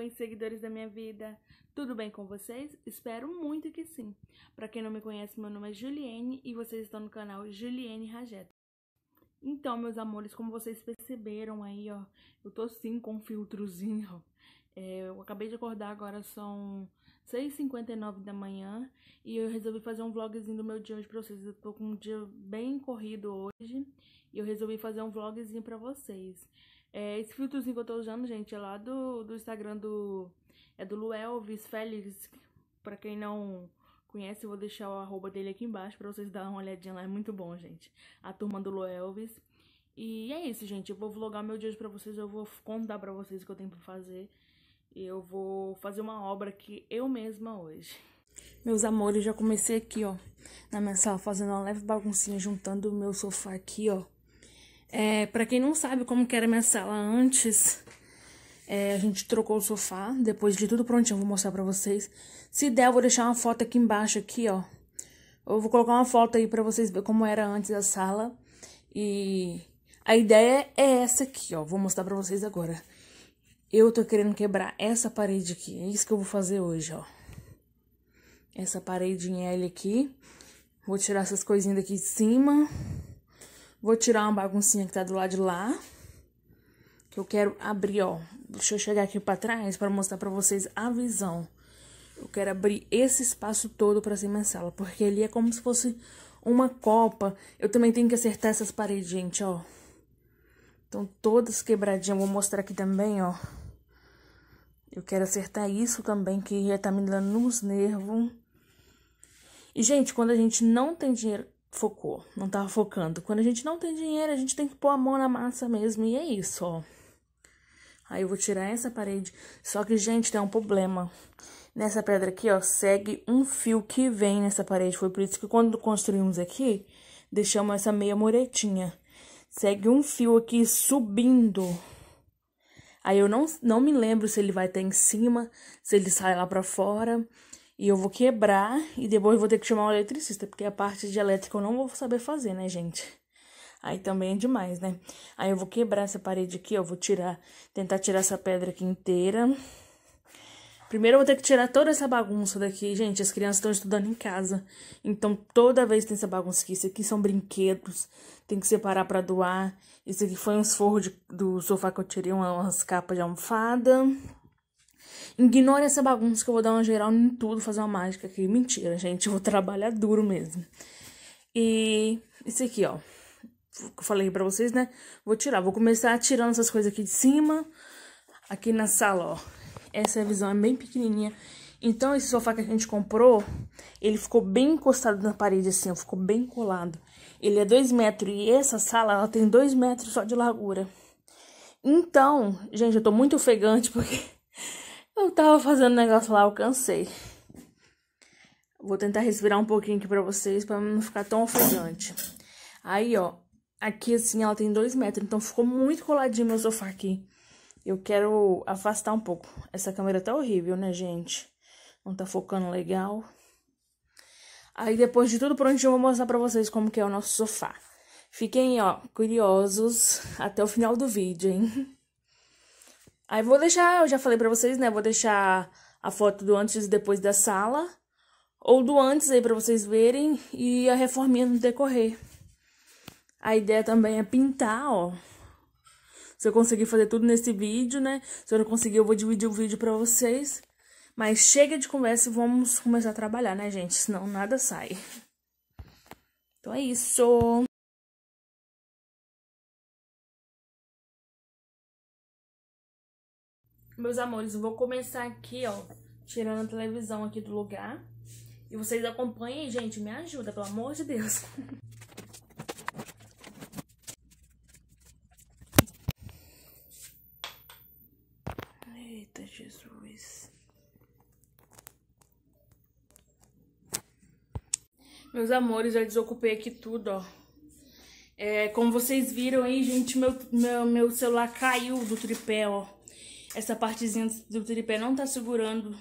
oi, seguidores da minha vida. Tudo bem com vocês? Espero muito que sim. Para quem não me conhece, meu nome é Juliene e vocês estão no canal Juliene Rajeta. Então, meus amores, como vocês perceberam aí, ó, eu tô sim com um filtrozinho. É, eu acabei de acordar agora, são 6h59 da manhã e eu resolvi fazer um vlogzinho do meu dia hoje pra vocês. Eu tô com um dia bem corrido hoje e eu resolvi fazer um vlogzinho pra vocês. É, esse filtrozinho que eu tô usando, gente, é lá do, do Instagram do... É do Luelvis Félix. Pra quem não conhece, eu vou deixar o arroba dele aqui embaixo pra vocês darem uma olhadinha lá. É muito bom, gente. A turma do Luelvis. E é isso, gente. Eu vou vlogar meu dia hoje pra vocês. Eu vou contar pra vocês o que eu tenho pra fazer. E eu vou fazer uma obra aqui eu mesma hoje. Meus amores, já comecei aqui, ó. Na minha sala, fazendo uma leve baguncinha, juntando o meu sofá aqui, ó. É, pra quem não sabe como que era minha sala antes, é, a gente trocou o sofá. Depois de tudo prontinho, eu vou mostrar pra vocês. Se der, eu vou deixar uma foto aqui embaixo, aqui, ó. Eu vou colocar uma foto aí pra vocês verem como era antes a sala. E a ideia é essa aqui, ó. Vou mostrar pra vocês agora. Eu tô querendo quebrar essa parede aqui. É isso que eu vou fazer hoje, ó. Essa parede em L aqui. Vou tirar essas coisinhas daqui de cima. Vou tirar uma baguncinha que tá do lado de lá. Que eu quero abrir, ó. Deixa eu chegar aqui pra trás pra mostrar pra vocês a visão. Eu quero abrir esse espaço todo pra cima da sala. Porque ali é como se fosse uma copa. Eu também tenho que acertar essas paredes, gente, ó. Estão todas quebradinhas. Vou mostrar aqui também, ó. Eu quero acertar isso também, que já tá me dando nos nervos. E, gente, quando a gente não tem dinheiro focou, não tava focando. Quando a gente não tem dinheiro, a gente tem que pôr a mão na massa mesmo, e é isso, ó. Aí eu vou tirar essa parede, só que, gente, tem um problema. Nessa pedra aqui, ó, segue um fio que vem nessa parede. Foi por isso que quando construímos aqui, deixamos essa meia muretinha. Segue um fio aqui subindo. Aí eu não, não me lembro se ele vai estar em cima, se ele sai lá pra fora. E eu vou quebrar e depois vou ter que chamar um eletricista, porque a parte de elétrica eu não vou saber fazer, né, gente? Aí também é demais, né? Aí eu vou quebrar essa parede aqui, ó, vou tirar, tentar tirar essa pedra aqui inteira. Primeiro eu vou ter que tirar toda essa bagunça daqui, gente, as crianças estão estudando em casa. Então toda vez tem essa bagunça aqui, isso aqui são brinquedos, tem que separar para doar. Isso aqui foi uns forros de, do sofá que eu tirei, umas capas de almofada. Ignore essa bagunça que eu vou dar uma geral em tudo, fazer uma mágica aqui. Mentira, gente. Eu vou trabalhar duro mesmo. E isso aqui, ó. Que eu falei pra vocês, né? Vou tirar. Vou começar tirando essas coisas aqui de cima. Aqui na sala, ó. Essa visão é bem pequenininha. Então, esse sofá que a gente comprou, ele ficou bem encostado na parede, assim, ó. Ficou bem colado. Ele é dois metros. E essa sala, ela tem dois metros só de largura. Então, gente, eu tô muito ofegante porque... Eu tava fazendo negócio lá, eu cansei. Vou tentar respirar um pouquinho aqui pra vocês, pra não ficar tão ofegante. Aí, ó, aqui assim, ela tem dois metros, então ficou muito coladinho meu sofá aqui. Eu quero afastar um pouco. Essa câmera tá horrível, né, gente? Não tá focando legal. Aí, depois de tudo prontinho, eu vou mostrar pra vocês como que é o nosso sofá. Fiquem, ó, curiosos até o final do vídeo, hein? Aí vou deixar, eu já falei pra vocês, né? Vou deixar a foto do antes e depois da sala. Ou do antes aí pra vocês verem. E a reforminha no decorrer. A ideia também é pintar, ó. Se eu conseguir fazer tudo nesse vídeo, né? Se eu não conseguir, eu vou dividir o vídeo pra vocês. Mas chega de conversa e vamos começar a trabalhar, né, gente? Senão nada sai. Então é isso. Meus amores, eu vou começar aqui, ó, tirando a televisão aqui do lugar. E vocês acompanhem, gente, me ajuda, pelo amor de Deus. Eita, Jesus. Meus amores, já desocupei aqui tudo, ó. É, como vocês viram aí, gente, meu, meu, meu celular caiu do tripé, ó. Essa partezinha do tripé não tá segurando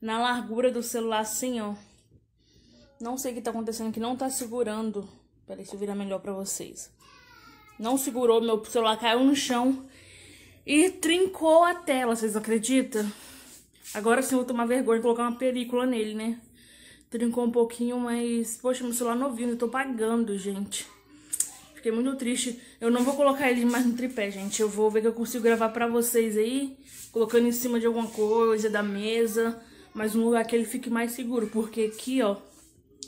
na largura do celular assim, ó. Não sei o que tá acontecendo que não tá segurando. Peraí, deixa eu virar melhor pra vocês. Não segurou, meu celular caiu no chão. E trincou a tela, vocês acreditam? Agora sim eu vou tomar vergonha e colocar uma película nele, né? Trincou um pouquinho, mas... Poxa, meu celular novinho, eu tô pagando, gente. Fiquei muito triste. Eu não vou colocar ele mais no tripé, gente. Eu vou ver que eu consigo gravar pra vocês aí. Colocando em cima de alguma coisa, da mesa. Mas um lugar que ele fique mais seguro. Porque aqui, ó,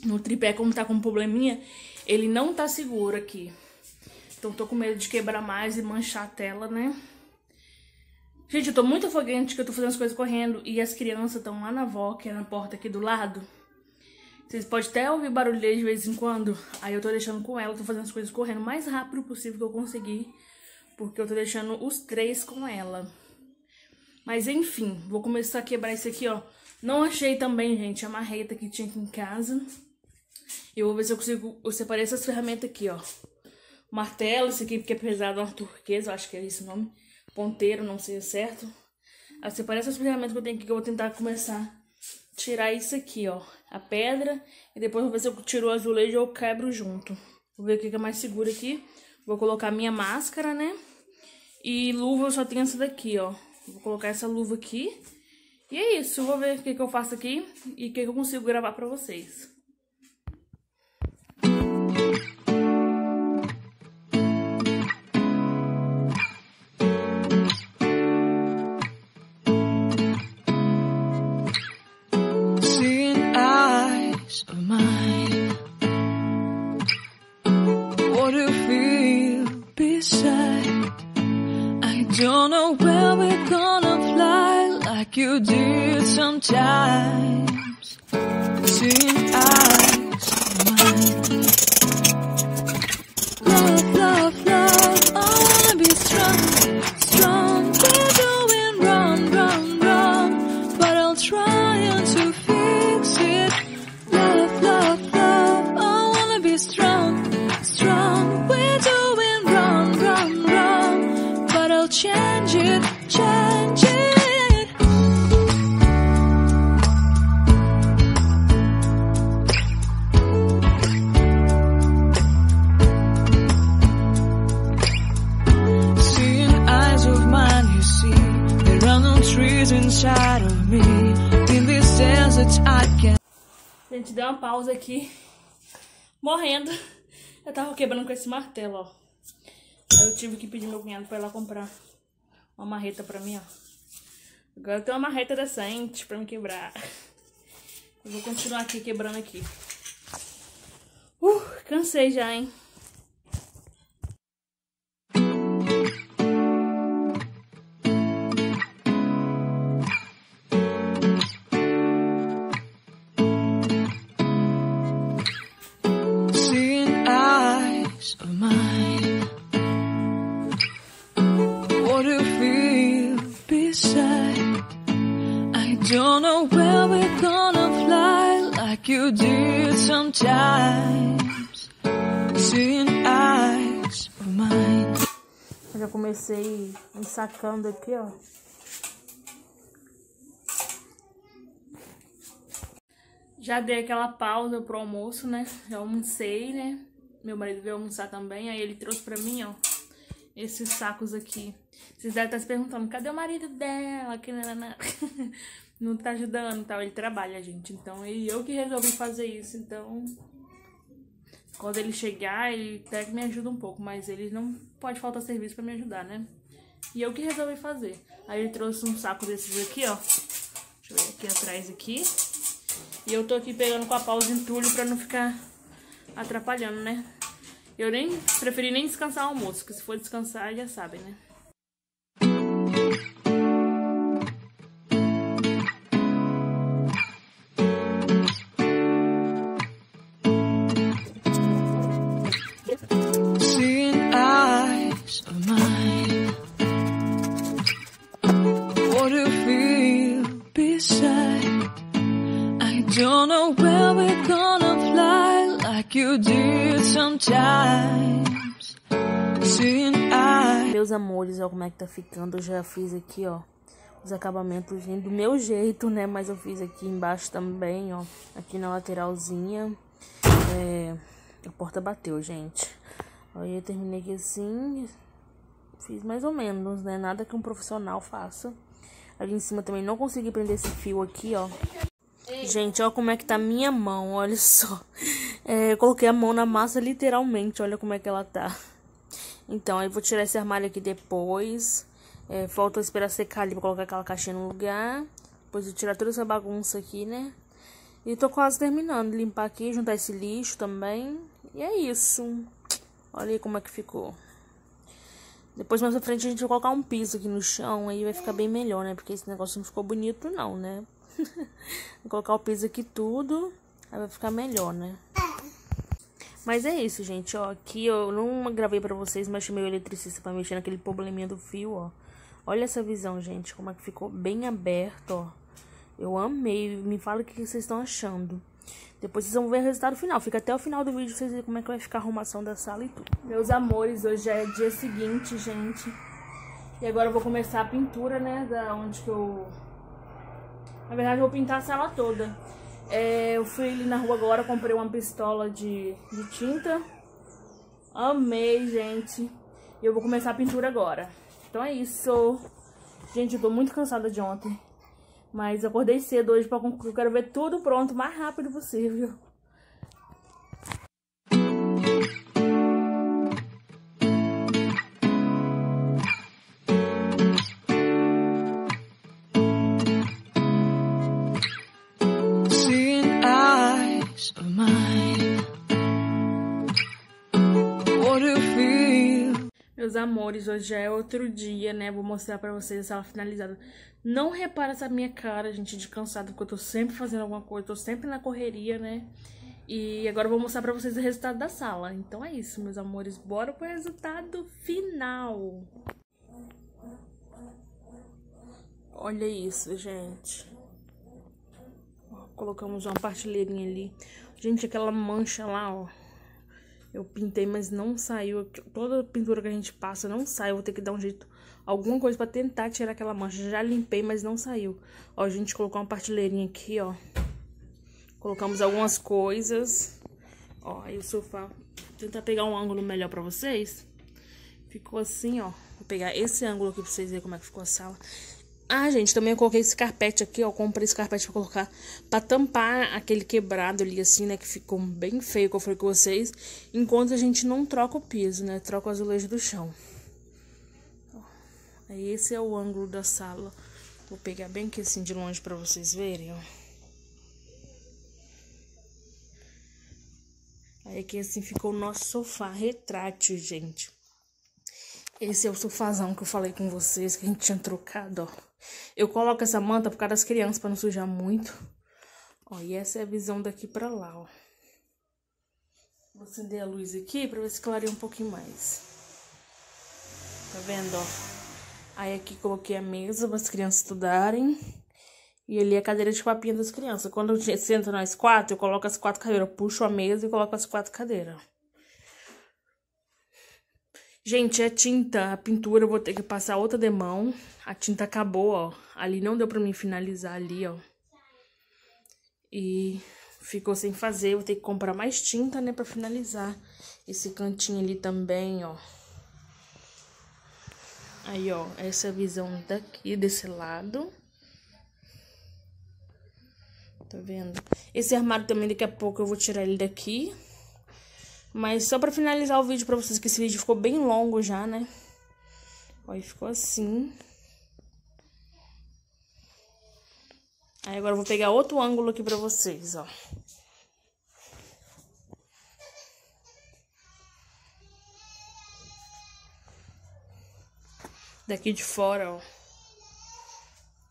no tripé, como tá com um probleminha, ele não tá seguro aqui. Então tô com medo de quebrar mais e manchar a tela, né? Gente, eu tô muito afogante que eu tô fazendo as coisas correndo e as crianças estão lá na avó, que é na porta aqui do lado. Vocês podem até ouvir barulho de vez em quando. Aí eu tô deixando com ela, tô fazendo as coisas correndo o mais rápido possível que eu conseguir. Porque eu tô deixando os três com ela. Mas enfim, vou começar a quebrar isso aqui, ó. Não achei também, gente, a marreta que tinha aqui em casa. Eu vou ver se eu consigo... Eu separei essas ferramentas aqui, ó. Martelo, esse aqui porque é pesado, uma turquesa, eu acho que é esse o nome. Ponteiro, não sei o certo. Eu separei essas ferramentas que eu tenho aqui, que eu vou tentar começar tirar isso aqui, ó a pedra e depois vou ver se eu tiro o azulejo ou quebro junto. Vou ver o que é mais seguro aqui. Vou colocar minha máscara, né? E luva eu só tenho essa daqui, ó. Vou colocar essa luva aqui. E é isso, vou ver o que, que eu faço aqui e o que, que eu consigo gravar pra vocês. Deu uma pausa aqui. Morrendo. Eu tava quebrando com esse martelo, ó. Aí eu tive que pedir meu cunhado pra ir lá comprar uma marreta pra mim, ó. Agora eu tenho uma marreta decente pra me quebrar. Eu vou continuar aqui quebrando aqui. Uh, cansei já, hein? I don't know where we're gonna fly like you did sometimes. Seeing eyes of mine. Eu já comecei ensacando aqui, ó. Já dei aquela pausa pro almoço, né? Já almocei, né? Meu marido veio almoçar também, aí ele trouxe pra mim, ó, esses sacos aqui. Vocês devem estar se perguntando, cadê o marido dela? Que? Não tá ajudando, tal. Ele trabalha, gente. Então, e eu que resolvi fazer isso. Então, quando ele chegar, ele até que me ajuda um pouco, mas ele não pode faltar serviço pra me ajudar, né? E eu que resolvi fazer. Aí ele trouxe um saco desses aqui, ó. Deixa eu ver aqui atrás aqui. E eu tô aqui pegando com a pau de entulho pra não ficar atrapalhando, né? Eu nem preferi nem descansar o almoço, porque se for descansar, já sabem, né? Meus amores, olha como é que tá ficando. Eu já fiz aqui, ó, os acabamentos do meu jeito, né? Mas eu fiz aqui embaixo também, ó. Aqui na lateralzinha. É... A porta bateu, gente. Aí eu terminei aqui assim. Fiz mais ou menos, né? Nada que um profissional faça. Ali em cima também não consegui prender esse fio aqui, ó. Gente, olha como é que tá minha mão, olha só. É, eu coloquei a mão na massa literalmente, olha como é que ela tá. Então, aí vou tirar esse armário aqui depois. É, falta esperar secar ali pra colocar aquela caixinha no lugar. Depois eu tirar toda essa bagunça aqui, né? E tô quase terminando. Limpar aqui, juntar esse lixo também. E é isso. Olha aí como é que ficou. Depois mais pra frente a gente vai colocar um piso aqui no chão. Aí vai ficar bem melhor, né? Porque esse negócio não ficou bonito não, né? Vou colocar o piso aqui tudo. Aí vai ficar melhor, né? Mas é isso, gente, ó. Aqui eu não gravei pra vocês, mas chamei o eletricista pra mexer naquele probleminha do fio, ó. Olha essa visão, gente, como é que ficou bem aberto, ó. Eu amei. Me fala o que vocês estão achando. Depois vocês vão ver o resultado final. Fica até o final do vídeo pra vocês verem como é que vai ficar a arrumação da sala e tudo. Meus amores, hoje é dia seguinte, gente. E agora eu vou começar a pintura, né? Da onde que eu... Na verdade, eu vou pintar a sala toda. É, eu fui ali na rua agora, comprei uma pistola de, de tinta. Amei, gente. E eu vou começar a pintura agora. Então é isso. Gente, eu tô muito cansada de ontem. Mas acordei cedo hoje pra concluir. Eu quero ver tudo pronto o mais rápido possível. Meus amores, hoje já é outro dia, né? Vou mostrar pra vocês a sala finalizada. Não repara essa minha cara, gente, de cansada, porque eu tô sempre fazendo alguma coisa, tô sempre na correria, né? E agora eu vou mostrar pra vocês o resultado da sala. Então é isso, meus amores. Bora pro resultado final. Olha isso, gente. Colocamos uma partilheirinha ali. Gente, aquela mancha lá, ó. Eu pintei, mas não saiu. Toda pintura que a gente passa não sai. Eu vou ter que dar um jeito, alguma coisa pra tentar tirar aquela mancha. Já limpei, mas não saiu. Ó, a gente colocou uma partilheirinha aqui, ó. Colocamos algumas coisas. Ó, aí o sofá. Vou tentar pegar um ângulo melhor pra vocês. Ficou assim, ó. Vou pegar esse ângulo aqui pra vocês verem como é que ficou a sala. Ah, gente, também eu coloquei esse carpete aqui, ó. Comprei esse carpete pra colocar, pra tampar aquele quebrado ali, assim, né? Que ficou bem feio, que eu falei com vocês. Enquanto a gente não troca o piso, né? Troca o azulejo do chão. Aí esse é o ângulo da sala. Vou pegar bem aqui assim de longe pra vocês verem, ó. Aí aqui assim ficou o nosso sofá retrátil, gente. Esse é o sofazão que eu falei com vocês, que a gente tinha trocado, ó. Eu coloco essa manta por causa das crianças, pra não sujar muito. Ó, e essa é a visão daqui pra lá, ó. Vou acender a luz aqui pra ver se clareia um pouquinho mais. Tá vendo, ó? Aí aqui coloquei a mesa para as crianças estudarem. E ali a cadeira de papinha das crianças. Quando eu sento nós quatro, eu coloco as quatro cadeiras. Eu puxo a mesa e coloco as quatro cadeiras. Gente, a tinta, a pintura, eu vou ter que passar outra demão. A tinta acabou, ó. Ali não deu pra mim finalizar ali, ó. E ficou sem fazer. Vou ter que comprar mais tinta, né, pra finalizar. Esse cantinho ali também, ó. Aí, ó, essa é a visão daqui, desse lado. Tá vendo? Esse armário também, daqui a pouco eu vou tirar ele daqui. Mas só pra finalizar o vídeo pra vocês, que esse vídeo ficou bem longo já, né? Aí ficou assim. Aí agora eu vou pegar outro ângulo aqui pra vocês, ó. Daqui de fora, ó.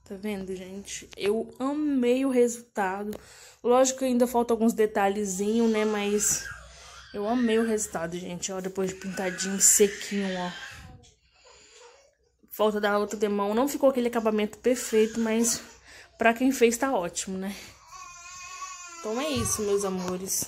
Tá vendo, gente? Eu amei o resultado. Lógico que ainda falta alguns detalhezinhos, né? Mas eu amei o resultado, gente. Ó, depois de pintadinho, sequinho, ó. Falta da outra demão. Não ficou aquele acabamento perfeito, mas pra quem fez tá ótimo, né? Então é isso, meus amores.